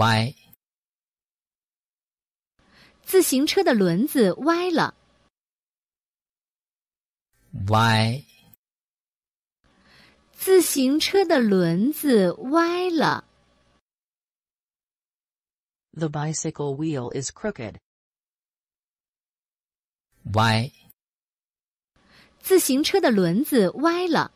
歪。自行车的轮子歪了。歪。自行车的轮子歪了。The bicycle wheel is crooked. 歪，自行车的轮子歪了。